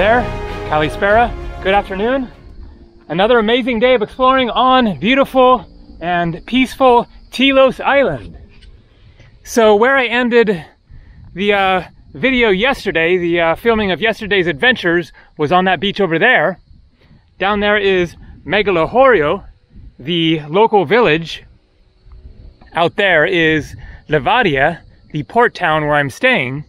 There, Kalispera. Good afternoon. Another amazing day of exploring on beautiful and peaceful Tilos Island. So where I ended the uh, video yesterday, the uh, filming of yesterday's adventures was on that beach over there. Down there is Megalohorio, the local village. Out there is Livadia, the port town where I'm staying.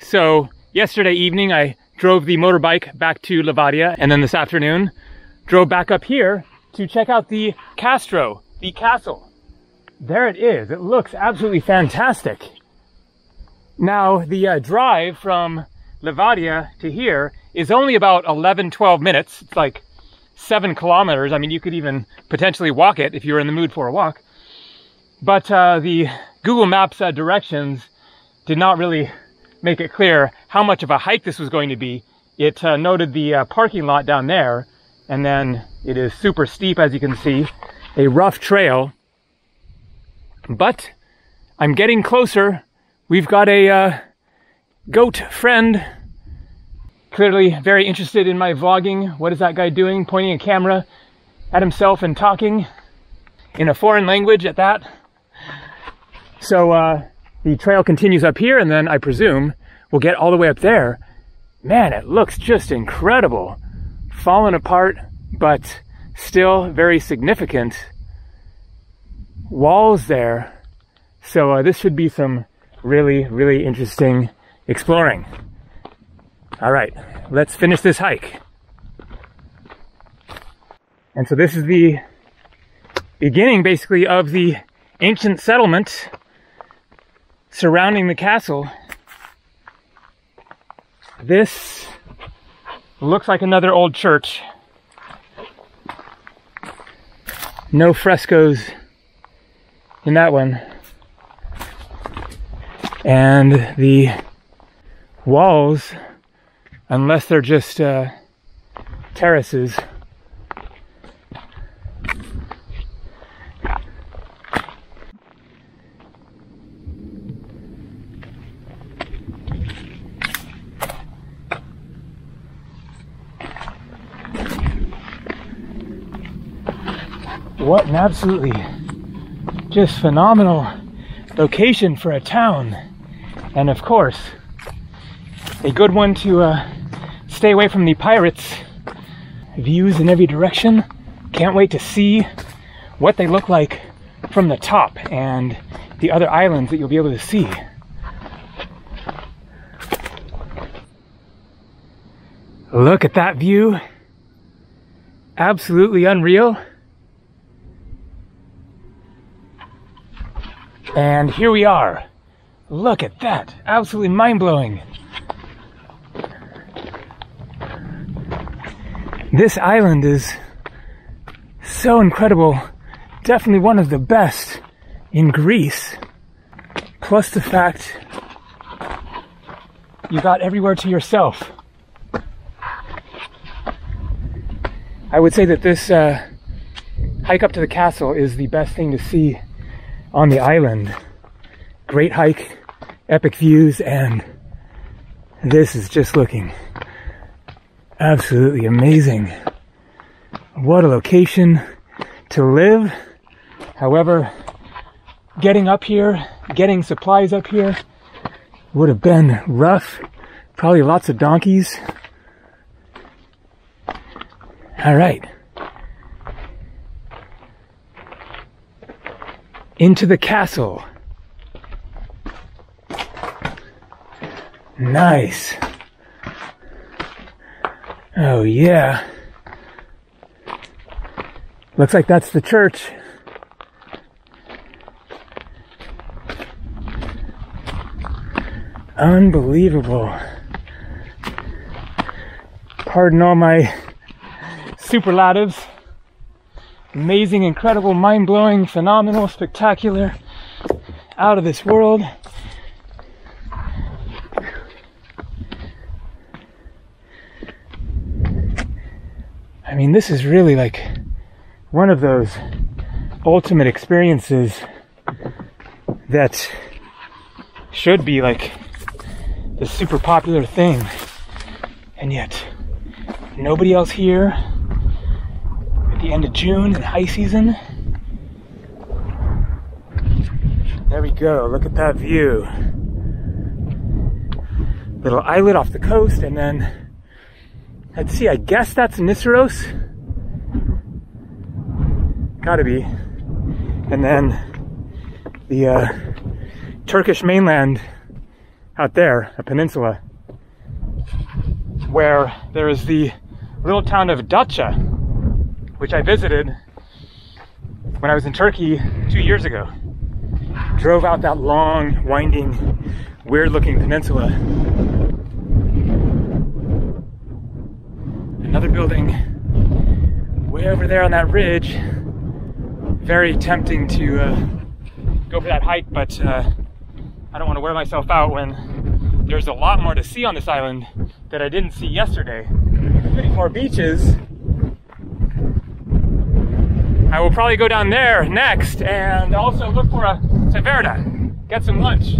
So yesterday evening I drove the motorbike back to Livadia and then this afternoon drove back up here to check out the Castro, the castle. There it is. It looks absolutely fantastic. Now, the uh, drive from Livadia to here is only about 11, 12 minutes. It's like seven kilometers. I mean, you could even potentially walk it if you were in the mood for a walk. But uh, the Google Maps uh, directions did not really make it clear how much of a hike this was going to be. It uh, noted the uh, parking lot down there, and then it is super steep, as you can see, a rough trail. But I'm getting closer. We've got a uh, goat friend, clearly very interested in my vlogging. What is that guy doing? Pointing a camera at himself and talking in a foreign language at that. So, uh, the trail continues up here and then I presume we'll get all the way up there. Man, it looks just incredible. Fallen apart, but still very significant. Walls there. So uh, this should be some really, really interesting exploring. All right, let's finish this hike. And so this is the beginning basically of the ancient settlement surrounding the castle. This looks like another old church. No frescoes in that one. And the walls, unless they're just uh, terraces, what an absolutely just phenomenal location for a town. And of course, a good one to uh, stay away from the pirates. Views in every direction. Can't wait to see what they look like from the top and the other islands that you'll be able to see. Look at that view. Absolutely unreal. And here we are. Look at that. Absolutely mind blowing. This island is so incredible. Definitely one of the best in Greece. Plus the fact you got everywhere to yourself. I would say that this uh, hike up to the castle is the best thing to see on the island. Great hike, epic views, and this is just looking absolutely amazing. What a location to live. However, getting up here, getting supplies up here would have been rough. Probably lots of donkeys. All right. Into the castle. Nice. Oh yeah. Looks like that's the church. Unbelievable. Pardon all my superlatives amazing, incredible, mind blowing, phenomenal, spectacular, out of this world. I mean, this is really like one of those ultimate experiences that should be like the super popular thing. And yet, nobody else here the end of June in high season. There we go, look at that view. Little islet off the coast, and then, let's see, I guess that's Nisyros. Gotta be. And then the uh, Turkish mainland out there, a peninsula, where there is the little town of Datça, which I visited when I was in Turkey two years ago. Drove out that long, winding, weird looking peninsula. Another building way over there on that ridge. Very tempting to uh, go for that hike, but uh, I don't want to wear myself out when there's a lot more to see on this island that I didn't see yesterday, including more beaches. I will probably go down there next and also look for a taverna, get some lunch.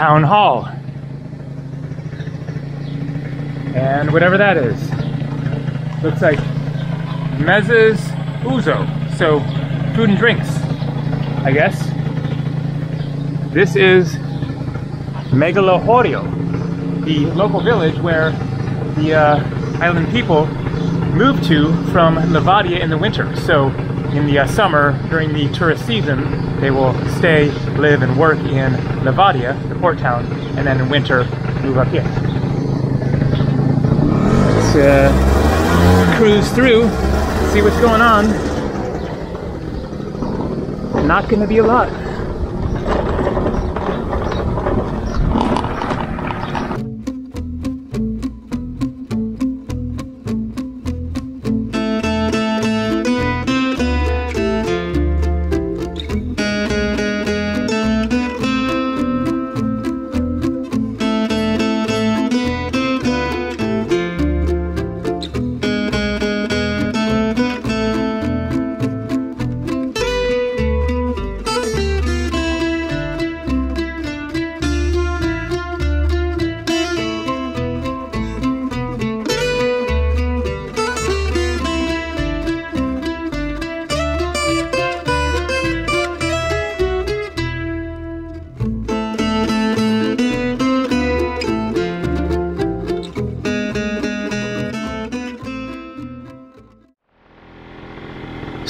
Town hall. And whatever that is. Looks like Mezes Ouzo. So food and drinks, I guess. This is Megalohorio, the local village where the uh, island people moved to from Livadia in the winter. So in the uh, summer, during the tourist season, they will stay, live, and work in Livadia, the port town, and then in winter move up here. Let's uh, cruise through, see what's going on. Not gonna be a lot.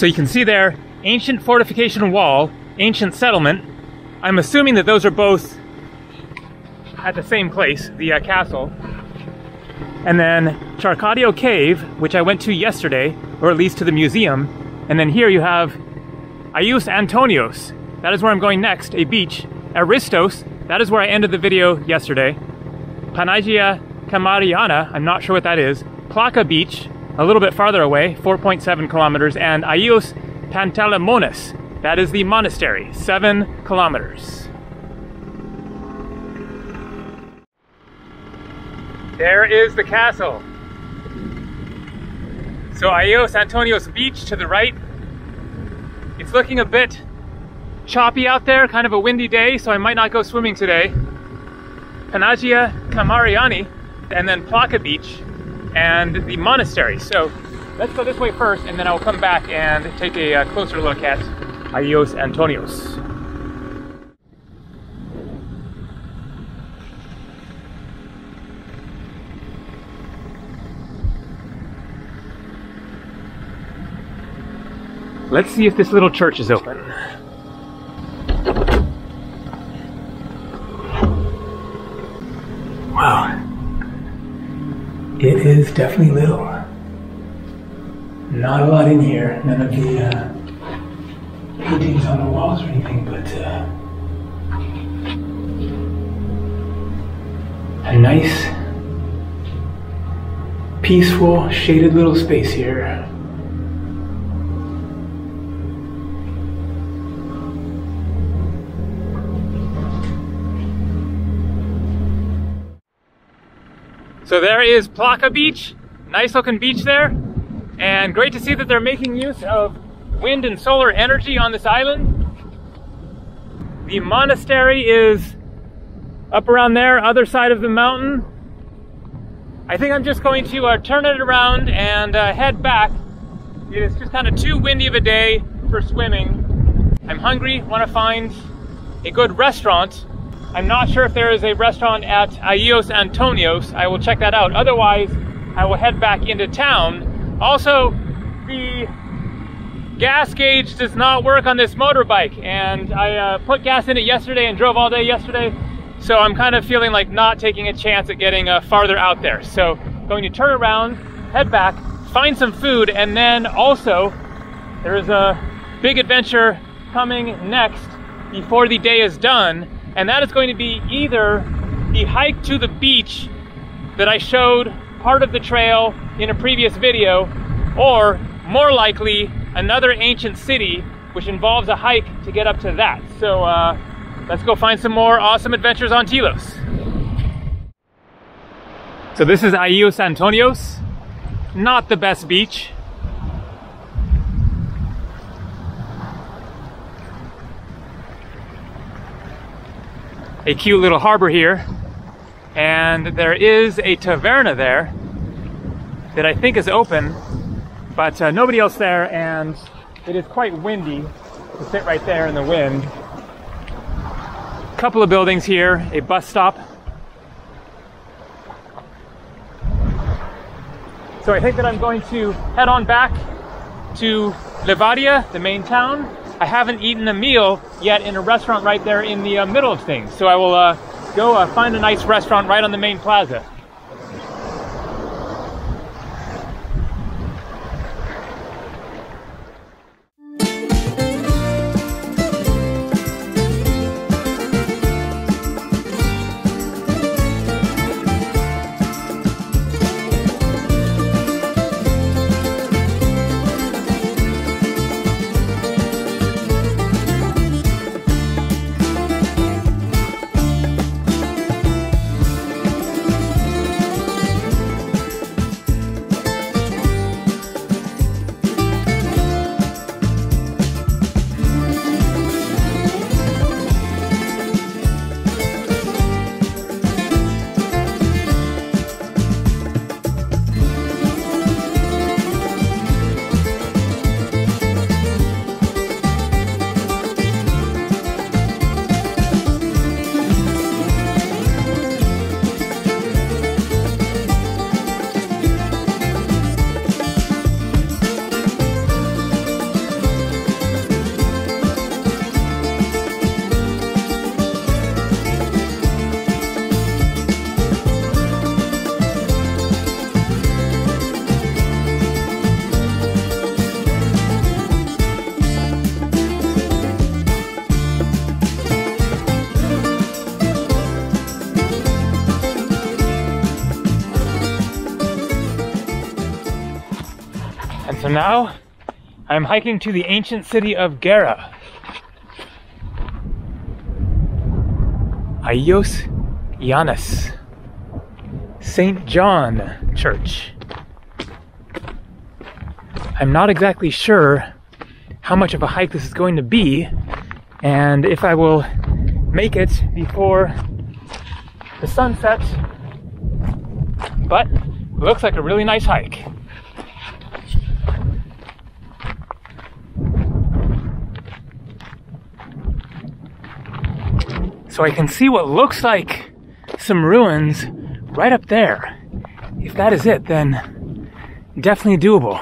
So you can see there, ancient fortification wall, ancient settlement. I'm assuming that those are both at the same place, the uh, castle. And then Charkadio Cave, which I went to yesterday, or at least to the museum. And then here you have Aius Antonios. That is where I'm going next, a beach. Eristos, that is where I ended the video yesterday. Panagia Camariana, I'm not sure what that is. Plaka Beach, a little bit farther away, 4.7 kilometers, and Aios Panteleimonas. That is the monastery, 7 kilometers. There is the castle. So Ayos Antonios Beach to the right. It's looking a bit choppy out there, kind of a windy day, so I might not go swimming today. Panagia Kamariani, and then Plaka Beach, and the monastery. So let's go this way first, and then I'll come back and take a uh, closer look at Ayos Antonios. Let's see if this little church is open. It is definitely little. Not a lot in here. None of the uh, paintings on the walls or anything, but uh, a nice, peaceful, shaded little space here. So there is Plaka Beach, nice looking beach there, and great to see that they're making use of wind and solar energy on this island. The monastery is up around there, other side of the mountain. I think I'm just going to uh, turn it around and uh, head back. It is just kind of too windy of a day for swimming. I'm hungry, want to find a good restaurant I'm not sure if there is a restaurant at Ayos Antonios. I will check that out. Otherwise, I will head back into town. Also, the gas gauge does not work on this motorbike, and I uh, put gas in it yesterday and drove all day yesterday, so I'm kind of feeling like not taking a chance at getting uh, farther out there. So, going to turn around, head back, find some food, and then also, there is a big adventure coming next before the day is done and that is going to be either the hike to the beach that I showed part of the trail in a previous video, or more likely another ancient city which involves a hike to get up to that. So uh, let's go find some more awesome adventures on Tilos. So this is Ayos Antonios, not the best beach, a cute little harbor here. And there is a taverna there that I think is open, but uh, nobody else there, and it is quite windy to sit right there in the wind. A couple of buildings here, a bus stop. So I think that I'm going to head on back to Livadia, the main town, I haven't eaten a meal yet in a restaurant right there in the uh, middle of things. So I will uh, go uh, find a nice restaurant right on the main plaza. So now I'm hiking to the ancient city of Gera. Ayos Yanis. St. John Church. I'm not exactly sure how much of a hike this is going to be and if I will make it before the sunset. But it looks like a really nice hike. So I can see what looks like some ruins right up there. If that is it, then definitely doable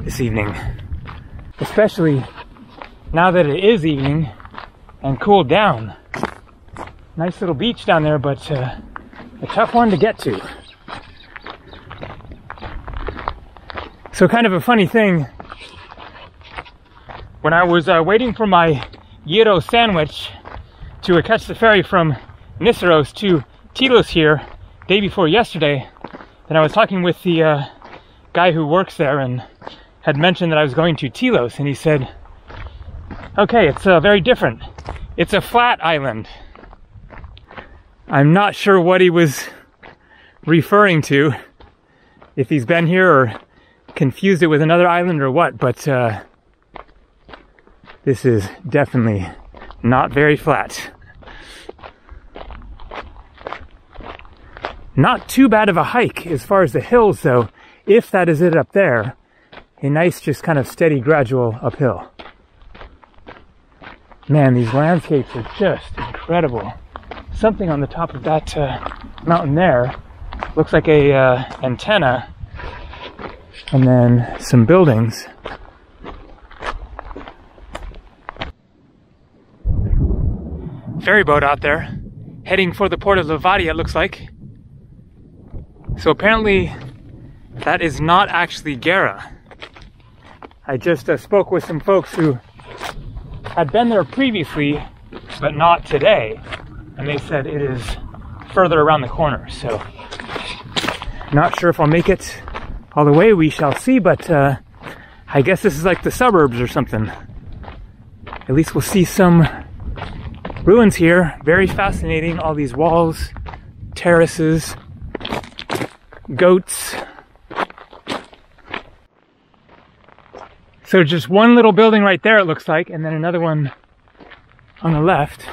this evening. Especially now that it is evening and cooled down. Nice little beach down there, but uh, a tough one to get to. So kind of a funny thing, when I was uh, waiting for my gyro sandwich to catch the ferry from Nisyros to Tilos here, day before yesterday, then I was talking with the uh, guy who works there and had mentioned that I was going to Tilos, and he said, okay, it's uh, very different. It's a flat island. I'm not sure what he was referring to, if he's been here or confused it with another island or what, but uh, this is definitely not very flat. Not too bad of a hike as far as the hills though, if that is it up there. A nice just kind of steady gradual uphill. Man, these landscapes are just incredible. Something on the top of that uh, mountain there looks like a uh, antenna and then some buildings. Ferry boat out there, heading for the port of Livadia, it looks like. So apparently, that is not actually Gera. I just uh, spoke with some folks who had been there previously, but not today, and they said it is further around the corner. So, not sure if I'll make it all the way. We shall see, but uh, I guess this is like the suburbs or something. At least we'll see some ruins here. Very fascinating. All these walls, terraces, goats. So just one little building right there, it looks like, and then another one on the left.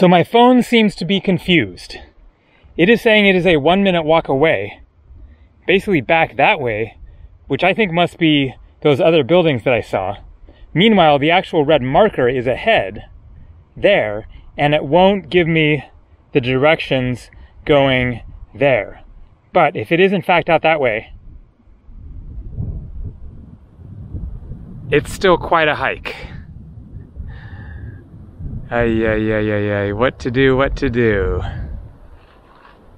So my phone seems to be confused. It is saying it is a one minute walk away, basically back that way, which I think must be those other buildings that I saw. Meanwhile, the actual red marker is ahead, there, and it won't give me the directions going there. But if it is in fact out that way, it's still quite a hike. Ay, ay, ay, ay, ay. What to do, what to do.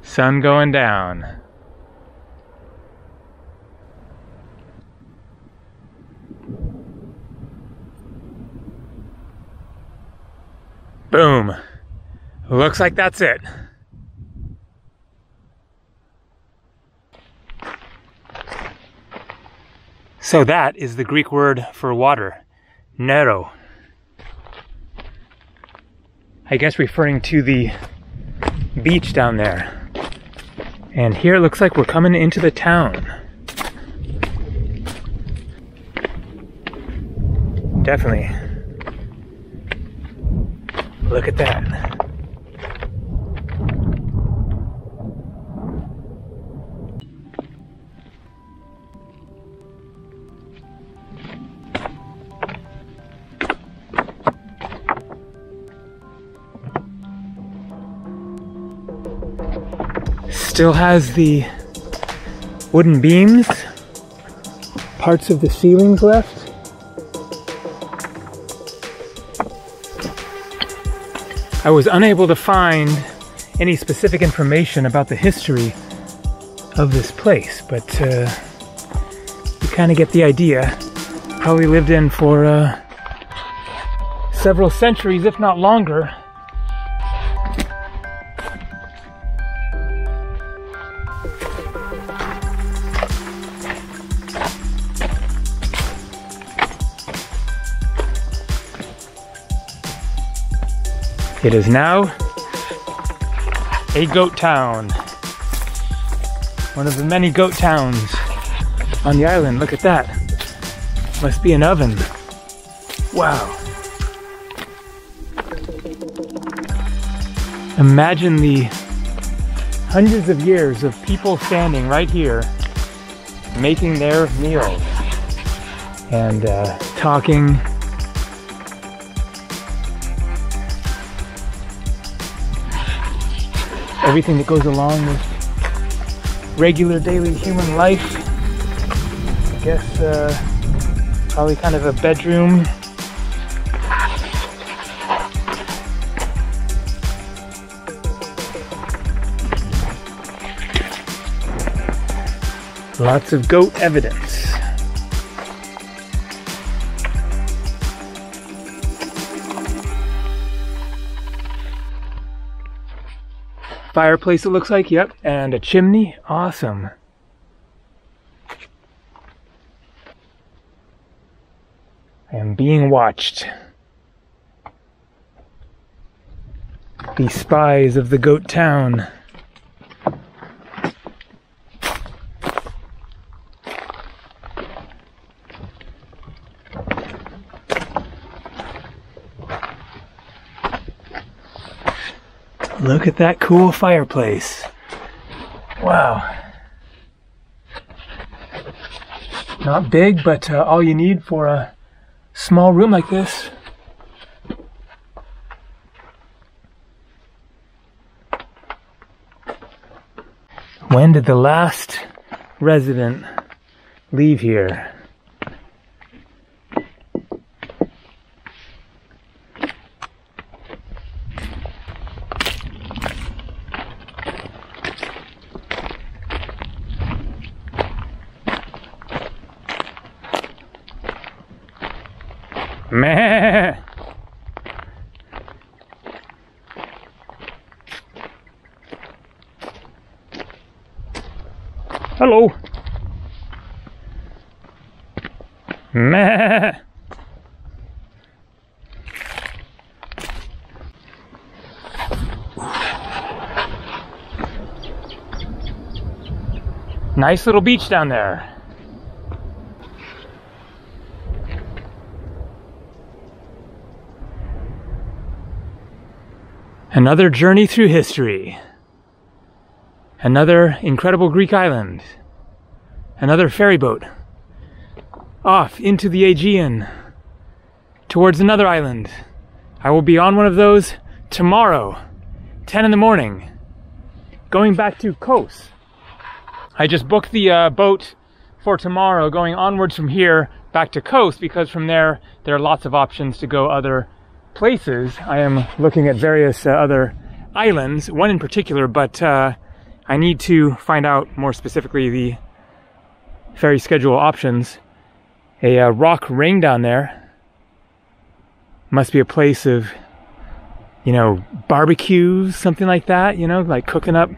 Sun going down. Boom. Looks like that's it. So that is the Greek word for water, nero. I guess referring to the beach down there. And here it looks like we're coming into the town. Definitely. Look at that. Still has the wooden beams, parts of the ceilings left. I was unable to find any specific information about the history of this place, but uh, you kind of get the idea. Probably lived in for uh, several centuries, if not longer. It is now a goat town. One of the many goat towns on the island. Look at that. Must be an oven. Wow. Imagine the hundreds of years of people standing right here making their meals and uh, talking everything that goes along with regular daily human life. I guess uh, probably kind of a bedroom. Lots of goat evidence. Fireplace it looks like, yep. And a chimney, awesome. I am being watched. The spies of the goat town. Look at that cool fireplace. Wow. Not big, but uh, all you need for a small room like this. When did the last resident leave here? Meh. Hello. Meh. Nice little beach down there. Another journey through history. Another incredible Greek island. Another ferry boat. Off into the Aegean. Towards another island. I will be on one of those tomorrow, 10 in the morning. Going back to Kos. I just booked the uh, boat for tomorrow going onwards from here back to Kos because from there there are lots of options to go other places, I am looking at various uh, other islands, one in particular, but uh, I need to find out more specifically the ferry schedule options. A uh, rock ring down there must be a place of, you know, barbecues, something like that, you know, like cooking up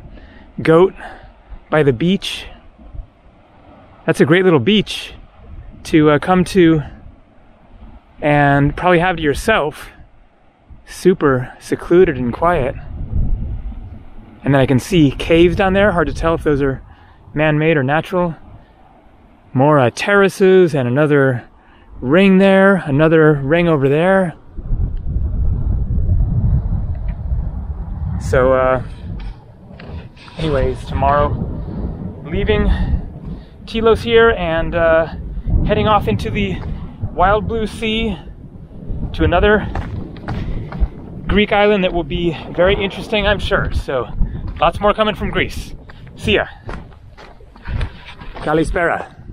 goat by the beach. That's a great little beach to uh, come to and probably have to yourself super secluded and quiet. And then I can see caves down there, hard to tell if those are man made or natural. More uh, terraces and another ring there, another ring over there. So, uh, anyways, tomorrow leaving Tilos here and uh, heading off into the wild blue sea to another Greek island that will be very interesting, I'm sure. So lots more coming from Greece. See ya. Kalispera.